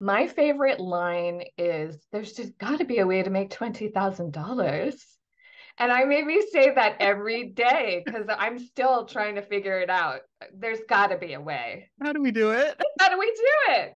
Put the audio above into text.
My favorite line is there's just got to be a way to make $20,000. And I maybe say that every day because I'm still trying to figure it out. There's got to be a way. How do we do it? How do we do it?